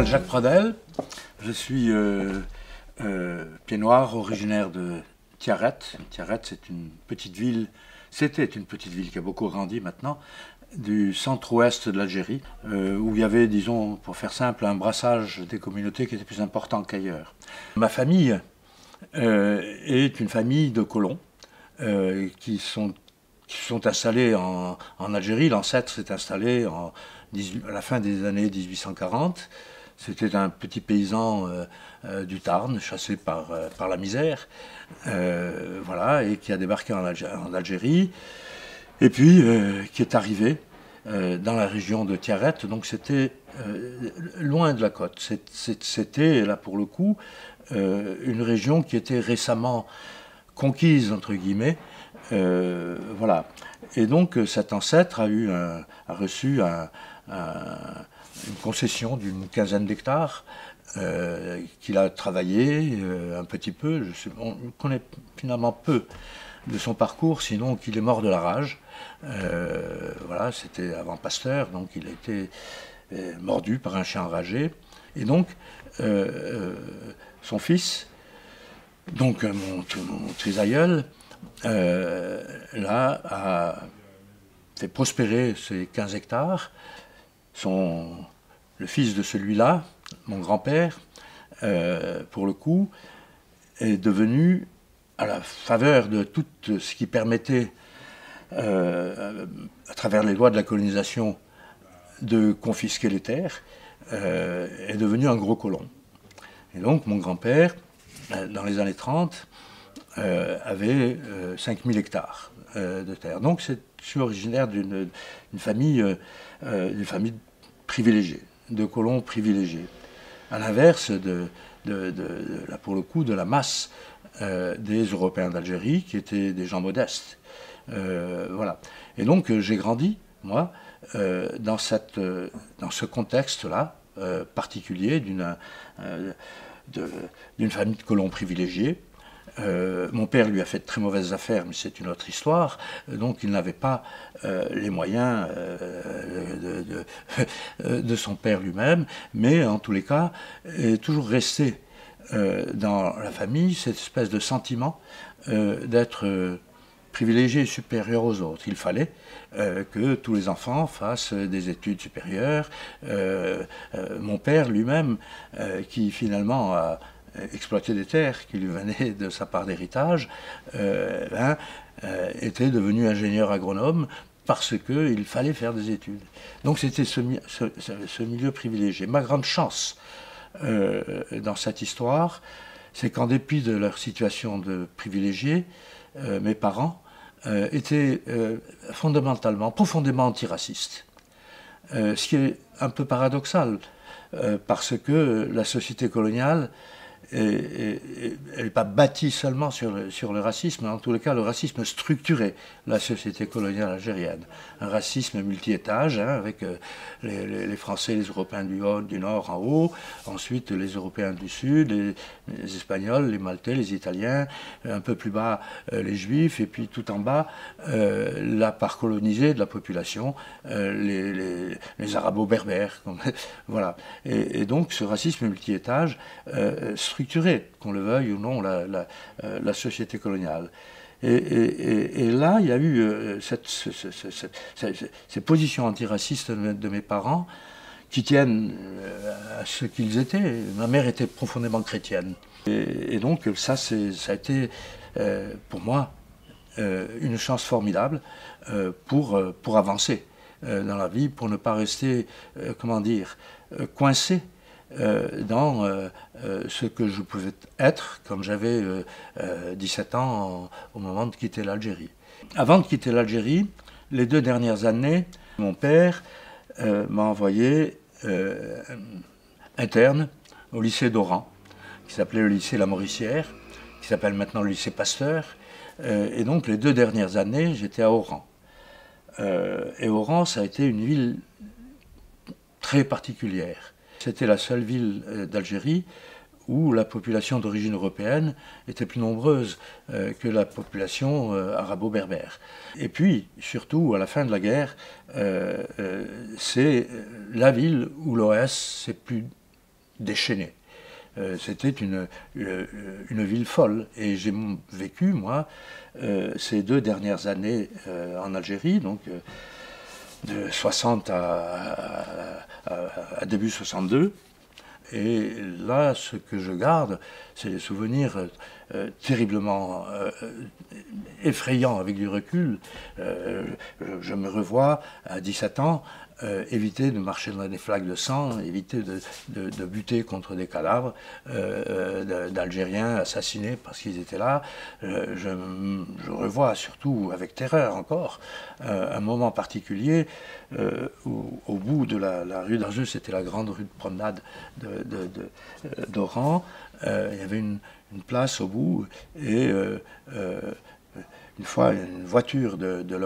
m'appelle Jacques Pradel. Je suis euh, euh, pied noir, originaire de Tiaret. Tiaret, c'est une petite ville, c'était une petite ville qui a beaucoup grandi maintenant, du centre-ouest de l'Algérie, euh, où il y avait, disons, pour faire simple, un brassage des communautés qui était plus important qu'ailleurs. Ma famille est une famille de colons qui sont sont installés en, Algérie. L'ancêtre s'est installé à la fin des années 1840. C'était un petit paysan euh, euh, du Tarn, chassé par, euh, par la misère, voilà, et qui a débarqué en, Algérie, et puis qui est arrivé dans la région de Tiaret, donc c'était loin de la côte. C'était, là pour le coup, une région qui était récemment conquise, entre guillemets, voilà. Et donc cet ancêtre a, eu a reçu un, une concession d'une quinzaine d'hectares euh, qu'il a travaillé euh, un petit peu. Je on connaît finalement peu de son parcours, sinon qu'il est mort de la rage. Euh, voilà, c'était avant Pasteur, donc il a été mordu par un chien enragé. Et donc, son fils, donc mon, mon trisaïeul, là, a fait prospérer ces 15 hectares son, le fils de celui-là, mon grand-père, euh, pour le coup, est devenu, à la faveur de tout ce qui permettait, euh, à travers les lois de la colonisation, de confisquer les terres, euh, est devenu un gros colon. Et donc mon grand-père, dans les années 30, avait 5000 hectares de terre. Donc suis originaire d'une famille, d'une famille privilégiés, de colons privilégiés. À l'inverse de, pour le coup, de la masse euh, des Européens d'Algérie, qui étaient des gens modestes. Euh, voilà. Et donc j'ai grandi, moi, euh, dans, ce contexte-là particulier d'une famille de colons privilégiés, euh, mon père lui a fait de très mauvaises affaires, mais c'est une autre histoire. Donc il n'avait pas euh, les moyens euh, de, son père lui-même, mais en tous les cas, est toujours resté dans la famille cette espèce de sentiment d'être privilégié et supérieur aux autres. Il fallait que tous les enfants fassent des études supérieures. mon père lui-même, qui finalement a exploiter des terres qui lui venaient de sa part d'héritage, euh, hein, euh, était devenu ingénieur agronome parce qu'il fallait faire des études. Donc c'était ce, milieu privilégié. Ma grande chance dans cette histoire, c'est qu'en dépit de leur situation de privilégiés, mes parents étaient fondamentalement, profondément antiracistes. ce qui est un peu paradoxal, parce que la société coloniale elle n'est pas bâtie seulement sur le, racisme, en tous les cas, le racisme structurait la société coloniale algérienne. Un racisme multi-étage, hein, avec euh, les, Français, les Européens du, Nord en haut, ensuite les Européens du Sud, les, Espagnols, les Maltais, les Italiens, un peu plus bas euh, les Juifs, et puis tout en bas, euh, la part colonisée de la population, les, les arabo-berbères. voilà. Et, et, donc ce racisme multi-étage qu'on le veuille ou non, la, euh, société coloniale. Et, là, il y a eu euh, ces positions antiracistes de, mes parents qui tiennent euh, à ce qu'ils étaient. Ma mère était profondément chrétienne. Et, donc ça, ça a été pour moi une chance formidable pour, pour avancer dans la vie, pour ne pas rester, comment dire, coincé dans euh, euh, ce que je pouvais être quand j'avais 17 ans au moment de quitter l'Algérie. Avant de quitter l'Algérie, les deux dernières années, mon père m'a envoyé interne au lycée d'Oran, qui s'appelait le lycée La Mauricière, qui s'appelle maintenant le lycée Pasteur. et donc les deux dernières années, j'étais à Oran. et Oran, ça a été une ville très particulière. C'était la seule ville euh, d'Algérie où la population d'origine européenne était plus nombreuse euh, que la population euh, arabo-berbère. Et puis, surtout, à la fin de la guerre, c'est la ville où l'OS s'est plus déchaîné. C'était une, une, ville folle. Et j'ai vécu, moi, ces deux dernières années en Algérie, donc de 60 à, début 62. Et là, ce que je garde, c'est des souvenirs euh, terriblement euh, effrayants avec du recul. Euh, je me revois à 17 ans euh, éviter de marcher dans des flaques de sang, éviter de, de, buter contre des cadavres euh, d'Algériens assassinés parce qu'ils étaient là. Je, revois surtout avec terreur encore un moment particulier où, au bout de la, rue d'Arjeux, c'était la grande rue de promenade d'Oran, il y avait une, place au bout et une fois une voiture de, de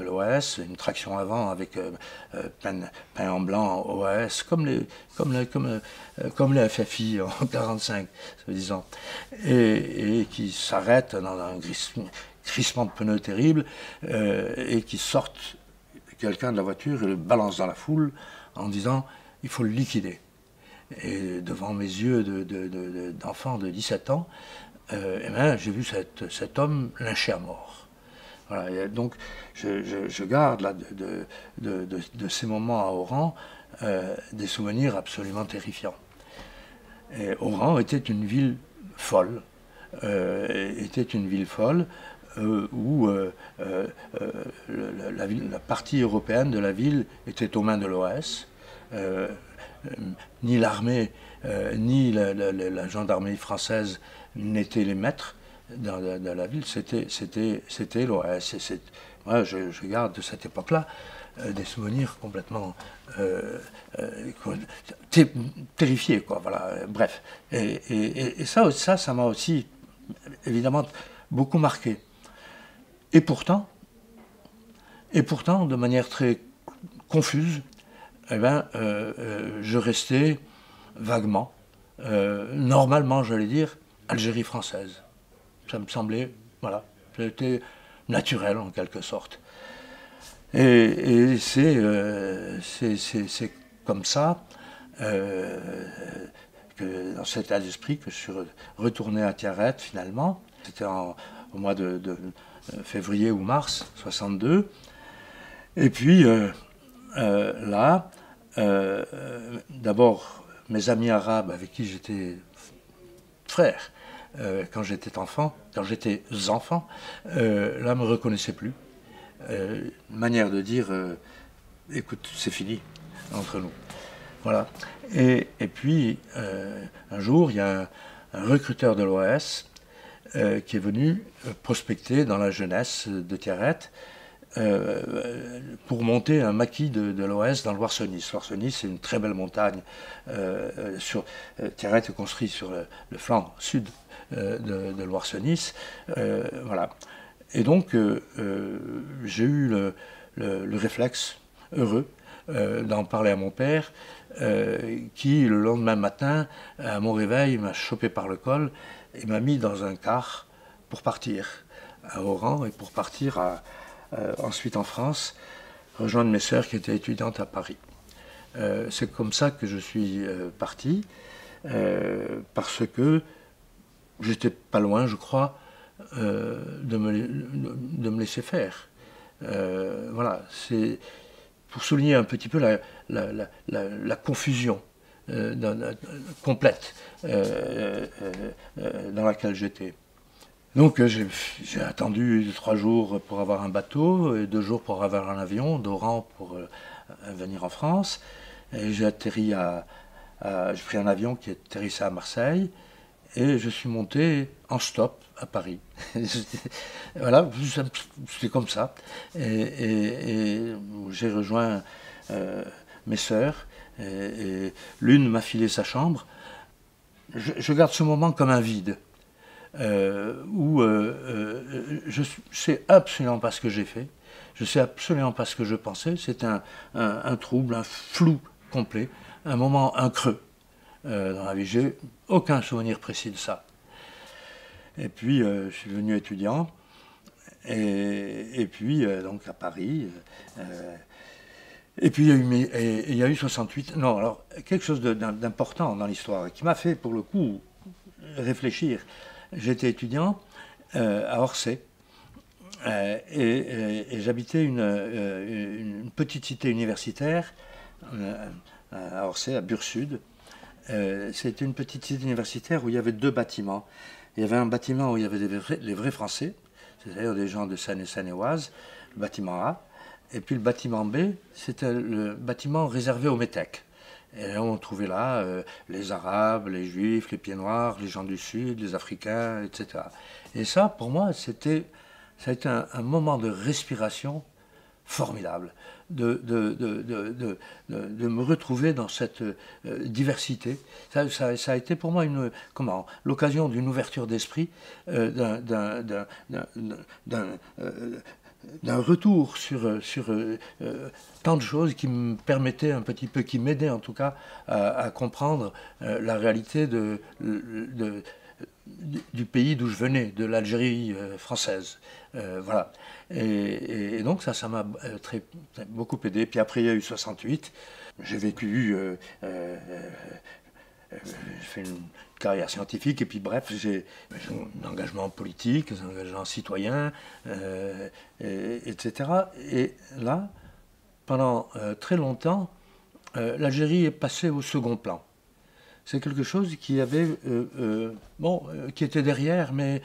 l'OAS, une traction avant avec euh, euh, peint, en blanc OAS, comme les, comme comme, euh, comme FFI en 45, disant, et, et qui s'arrête dans un crissement de pneus terrible et qui sortent quelqu'un de la voiture et le balance dans la foule en disant il faut le liquider. Et devant mes yeux d'enfant de, de, de 17 ans, euh, eh ben, j'ai vu cet homme lynché à mort. donc je, garde là, de, ces moments à Oran euh, des souvenirs absolument terrifiants. Oran était une ville folle, euh, était une ville folle où la, partie européenne de la ville était aux mains de l'OAS. ni l'armée, ni la, gendarmerie française n'étaient les maîtres dans, la ville, c'était, l'OAS. Moi, je, garde de cette époque-là euh, des souvenirs complètement euh, euh, terrifiés, quoi. Voilà, bref. Et, ça, ça, ça m'a aussi, évidemment, beaucoup marqué. Et pourtant, et pourtant, de manière très confuse, eh ben, je restais vaguement, normalement, j'allais dire, Algérie française. Ça me semblait, voilà, c'était naturel en quelque sorte. Et, euh, c'est comme ça euh, que dans cet état d'esprit que je suis retourné à Tiaret finalement. C'était au mois de, euh, février ou mars 62. Et puis là, d'abord mes amis arabes avec qui j'étais frère, euh, quand j'étais enfant, quand j'étais enfant, euh, là, me reconnaissait plus. Euh, manière de dire, écoute, c'est fini entre nous. Voilà. Et, puis, un jour, il y a un, recruteur de l'OAS qui est venu prospecter dans la jeunesse de Thierrette pour monter un maquis de, de l'OS dans le. Loire-Sonis, c'est une très belle montagne. sur, Thierrette est construit sur le flanc sud euh, de, de Loire-Nice. Euh, voilà. Et donc, euh, j'ai eu le, réflexe heureux d'en parler à mon père, qui, le lendemain matin, à mon réveil, m'a chopé par le col et m'a mis dans un car pour partir à Oran et pour partir ensuite en France, rejoindre mes sœurs qui étaient étudiantes à Paris. c'est comme ça que je suis parti, parce que j'étais pas loin, je crois, euh, de, me, laisser faire. Euh, voilà, c'est pour souligner un petit peu la, confusion euh, complète dans laquelle j'étais. Donc j'ai attendu trois jours pour avoir un bateau deux jours pour avoir un avion d'Oran pour venir en France. J'ai atterri j'ai pris un avion qui atterrissait à Marseille et je suis monté en stop à Paris. voilà, c'est comme ça. Et, j'ai rejoint euh, mes sœurs, et, l'une m'a filé sa chambre. Je, garde ce moment comme un vide, euh, où euh, je ne sais absolument pas ce que j'ai fait, je ne sais absolument pas ce que je pensais, c'est un, un trouble, un flou complet, un moment, un creux. Euh, dans la vie. J'ai aucun souvenir précis de ça. Et puis, euh, je suis devenu étudiant. Et, puis, euh, donc à Paris, Et puis il y, a eu, il y a eu 68. Non, alors quelque chose d'important dans l'histoire qui m'a fait pour le coup réfléchir. J'étais étudiant à Orsay et, j'habitais une, petite cité universitaire à Orsay, à Bure-Sud. C'était une petite cité universitaire où il y avait deux bâtiments. Il y avait un bâtiment où il y avait les vrais, Français, c'est-à-dire des gens de Seine et Seine-et-Oise, le bâtiment A. Et puis le bâtiment B, c'était le bâtiment réservé aux métèques. Et on trouvait là euh, les Arabes, les Juifs, les Pieds Noirs, les gens du Sud, les Africains, etc. Et ça, pour moi, c'était, ça a été un moment de respiration formidable de, de, de, me retrouver dans cette euh, diversité. Ça, ça, a été pour moi une, comment, l'occasion d'une ouverture d'esprit, euh, d'un, euh, d'un retour sur, sur tant de choses qui me permettaient un petit peu, qui m'aidaient en tout cas à, comprendre la réalité de, du pays d'où je venais, de l'Algérie française. voilà. Et, donc ça, ça m'a euh, beaucoup aidé. Puis après, il y a eu 68. J'ai vécu, euh, euh, j'ai fait une carrière scientifique, et puis bref, j'ai un engagement politique, un engagement citoyen, etc. Et là, pendant très longtemps, l'Algérie est passée au second plan c'est quelque chose qui avait, euh, euh, bon, euh, qui était derrière, mais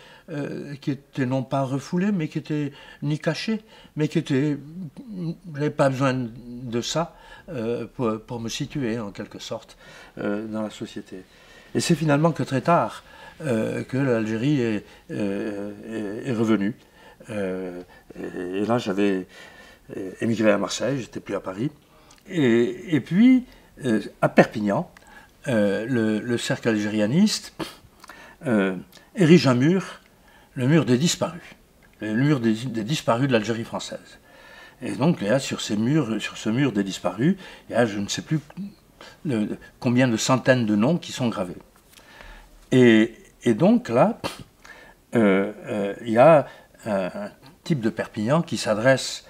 qui était non pas refoulé, mais qui était ni caché, mais qui était, n'avais pas besoin de ça pour, me situer en quelque sorte dans la société. Et c'est finalement que très tard que l'Algérie est, est, revenue. Et, là, j'avais émigré à Marseille, j'étais plus à Paris. Et, et puis, à Perpignan, euh, le, cercle algérianiste euh, érige un mur, le mur des disparus, le mur des, disparus de l'Algérie française. Et donc là, sur, sur ce mur des disparus, il y a je ne sais plus combien de centaines de noms qui sont gravés. Et, donc là, euh, il y a un type de Perpignan qui s'adresse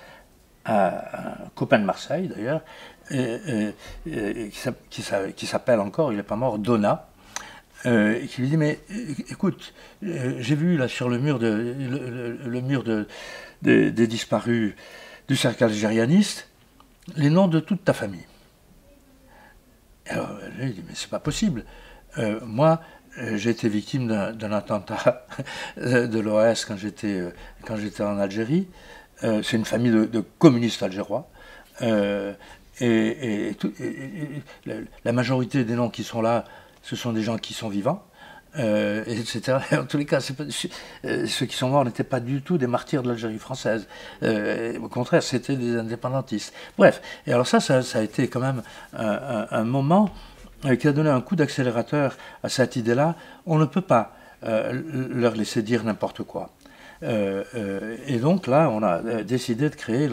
à un copain de Marseille d'ailleurs, qui s'appelle encore, il n'est pas mort, Donna, euh, qui lui dit Mais écoute, euh, j'ai vu sur le mur, le, mur de, des disparus du cercle algérianiste les noms de toute ta famille. Alors, il dit Mais c'est pas possible. Euh, moi, j'ai été victime d'un attentat de l'OS quand j'étais en Algérie. c'est une famille de communistes algérois. Et, la majorité des noms qui sont là, ce sont des gens qui sont vivants. Euh, etc. En tous les cas, euh, ceux qui sont morts n'étaient pas du tout des martyrs de l'Algérie française. Euh, au contraire, c'était des indépendantistes. Bref, et alors ça, ça, a été quand même un, moment qui a donné un coup d'accélérateur à cette idée-là. On ne peut pas leur laisser dire n'importe quoi. et donc là, on a décidé de créer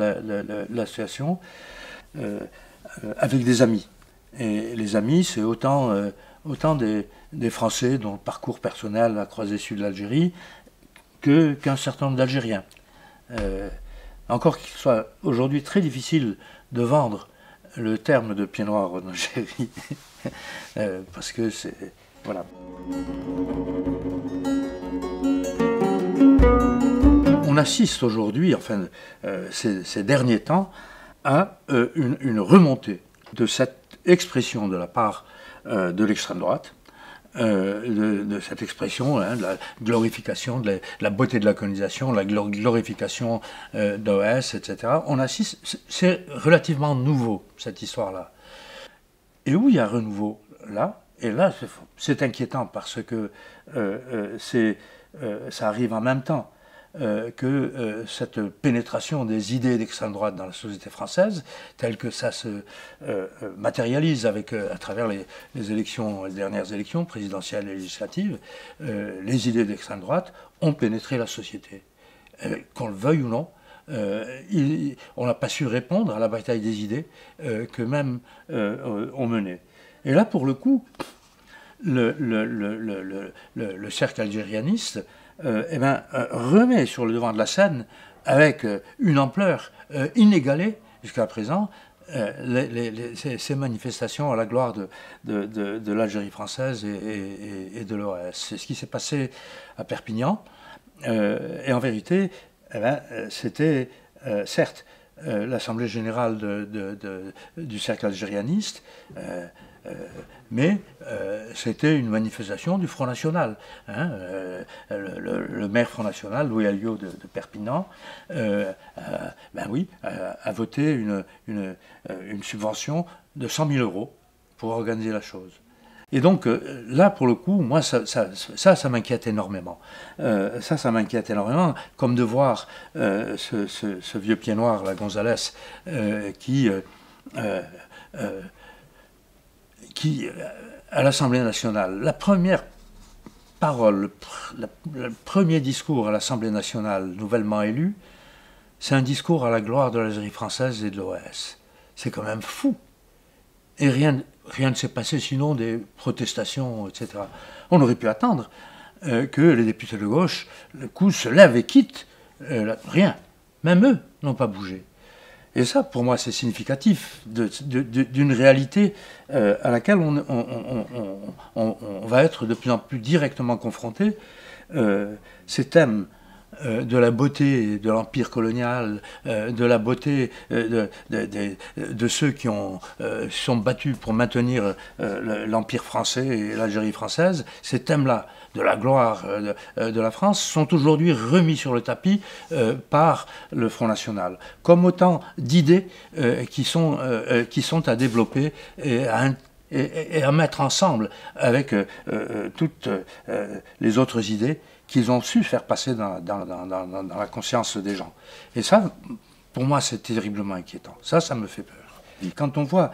l'association. Avec des amis. Et les amis, c'est autant, euh, autant des, des, Français dont le parcours personnel a croisé celui de l'Algérie qu'un certain nombre d'Algériens. Euh, encore qu'il soit aujourd'hui très difficile de vendre le terme de pied noir en Algérie, parce que c'est. Voilà. On assiste aujourd'hui, enfin, ces, derniers temps, à euh, une, remontée de cette expression de la part euh, de l'extrême droite, euh, de, cette expression, hein, de la glorification, de la, beauté de la colonisation, la glorification d'OS, etc. On assiste, c'est relativement nouveau, cette histoire-là. Et où il y a renouveau? Là, et là, c'est inquiétant parce que ça arrive en même temps euh, que euh, cette pénétration des idées d'extrême droite dans la société française, telle que ça se euh, matérialise avec, à travers les, dernières élections présidentielles et législatives, les idées d'extrême droite ont pénétré la société. Qu'on le veuille ou non, on n'a pas su répondre à la bataille des idées que même ont mené. Et là, pour le coup, le, le, le, le cercle algérianiste euh, eh ben, euh, remet sur le devant de la scène, avec euh, une ampleur inégalée jusqu'à présent, ces, manifestations à la gloire de, de, l'Algérie française et, de l'OAS. C'est ce qui s'est passé à Perpignan. et en vérité, eh ben, c'était certes l'Assemblée générale du cercle algérianiste, euh, mais euh, c'était une manifestation du Front National. Hein, euh, le, maire Front National, Louis Alliot de, Perpignan, ben oui, a, voté une, une, subvention de 100 000 euros pour organiser la chose. Et donc là, pour le coup, moi, ça, ça, ça, m'inquiète énormément. ça, ça m'inquiète énormément, comme de voir ce, vieux pied noir, la Gonzalez, qui qui, à l'Assemblée nationale, la première parole, le, premier discours à l'Assemblée nationale nouvellement élu, c'est un discours à la gloire de l'Algérie française et de l'OAS. C'est quand même fou. Et rien, rien ne s'est passé sinon des protestations, etc. On aurait pu attendre euh, que les députés de gauche, le coup, se lèvent et quittent. Euh, rien. Même eux n'ont pas bougé. Et ça, pour moi, c'est significatif d'une réalité euh, à laquelle on, va être de plus en plus directement confronté. Euh, ces thèmes euh, de la beauté de l'empire colonial, de la beauté de, ceux qui ont, sont battus pour maintenir l'empire français et l'Algérie française, ces thèmes-là de la gloire euh, euh, de, la France sont aujourd'hui remis sur le tapis euh, par le Front National, comme autant d'idées qui, sont, qui sont à développer et à, mettre ensemble avec toutes les autres idées qu'ils ont su faire passer dans, dans, la conscience des gens. Et ça, pour moi, c'est terriblement inquiétant. Ça, ça me fait peur. quand on voit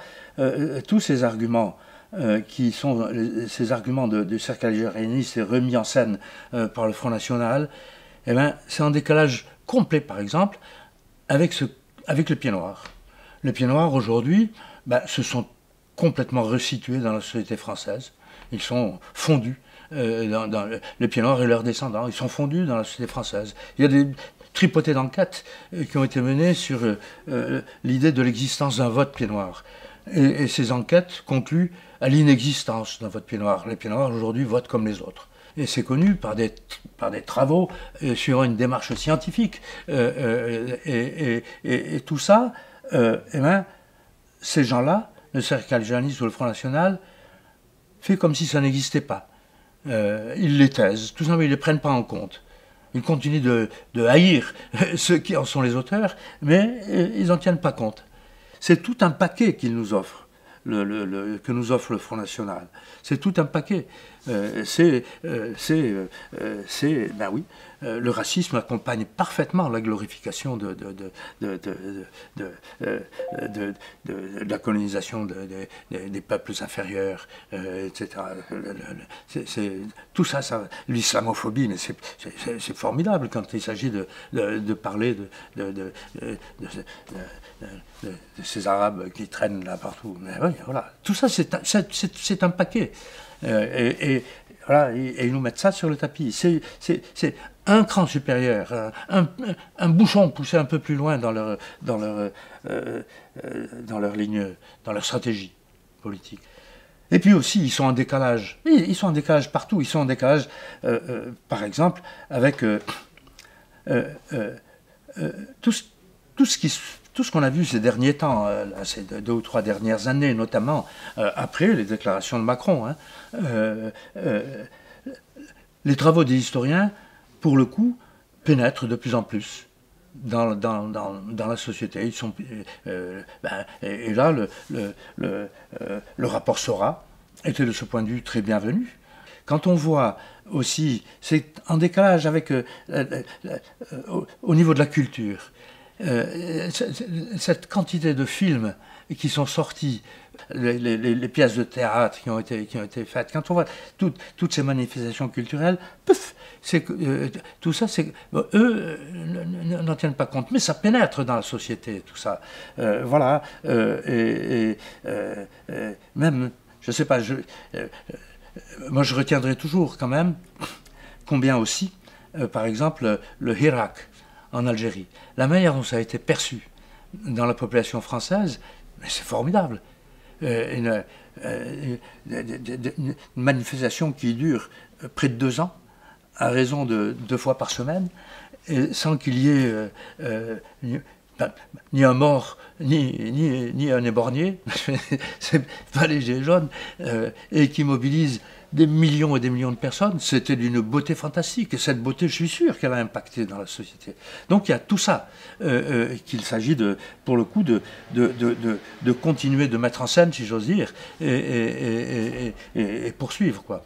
tous ces arguments euh, qui sont ces arguments de, du cercle algérianiste remis en scène euh, par le Front National, eh ben, c'est en décalage complet, par exemple, avec, le pied noir. Les pieds noirs, aujourd'hui, ben, se sont complètement resitués dans la société française. Ils sont fondus euh, dans, les pieds noirs et leurs descendants. Ils sont fondus dans la société française. Il y a des tripotées d'enquêtes qui ont été menées sur l'idée de l'existence d'un vote pied noir. Et, ces enquêtes concluent à l'inexistence d'un vote pied noir. Les pieds noirs aujourd'hui votent comme les autres. Et c'est connu par des, par des travaux euh, sur une démarche scientifique. Euh, euh, et, tout ça, eh ben, ces gens-là, le cercle algéraniste ou le Front National, fait comme si ça n'existait pas. ils les taisent, tout simplement, ils ne les prennent pas en compte. Ils continuent de, de haïr ceux qui en sont les auteurs, mais ils n'en tiennent pas compte. C'est tout un paquet qu'ils nous offrent. Le, que nous offre le Front National. C'est tout un paquet. Euh, c'est, euh, euh, c'est, ben oui, le racisme accompagne parfaitement la glorification de, la colonisation des peuples inférieurs, etc. Tout ça, l'islamophobie, mais c'est, formidable quand il s'agit de, parler de, ces Arabes qui traînent là partout. Voilà, tout ça, c'est un paquet. Euh, et, voilà, ils nous mettent ça sur le tapis. Un cran supérieur, un, bouchon poussé un peu plus loin dans leur, dans leur, euh, euh, dans leur ligne, dans leur stratégie politique. Et puis aussi, ils sont en décalage. Ils sont en décalage partout. Ils sont en décalage, par exemple, avec tout, tout, ce qu'on a vu ces derniers temps, euh, ces deux ou trois dernières années, notamment euh, après les déclarations de Macron, hein, euh, les travaux des historiens, pour le coup, pénètrent de plus en plus dans, la société. Ils sont, ben, et, là, le, le, rapport Sora était de ce point de vue très bienvenu. Quand on voit aussi, c'est en décalage avec, au niveau de la culture, euh, cette quantité de films qui sont sortis, les, pièces de théâtre qui ont été, qui ont été faites, quand on voit toutes ces manifestations culturelles, pouf, euh, tout ça, c'est, eux euh, n'en tiennent pas compte, mais ça pénètre dans la société, tout ça. voilà, et, même, je ne sais pas, je, moi je retiendrai toujours quand même combien aussi, par exemple, le Hirak en Algérie. La manière dont ça a été perçu dans la population française, Mais c'est formidable. Une, une, manifestation qui dure près de deux ans, à raison de deux fois par semaine, sans qu'il y ait ni un mort, ni, ni, ni un éborgné, c'est pas les Gilets jaunes, euh, et qui mobilise des millions et des millions de personnes, c'était d'une beauté fantastique. Et cette beauté, je suis sûr qu'elle a impacté dans la société. Donc il y a tout ça euh, euh, qu'il s'agit, de, pour le coup, de, continuer de mettre en scène, si j'ose dire, et, et, poursuivre. quoi.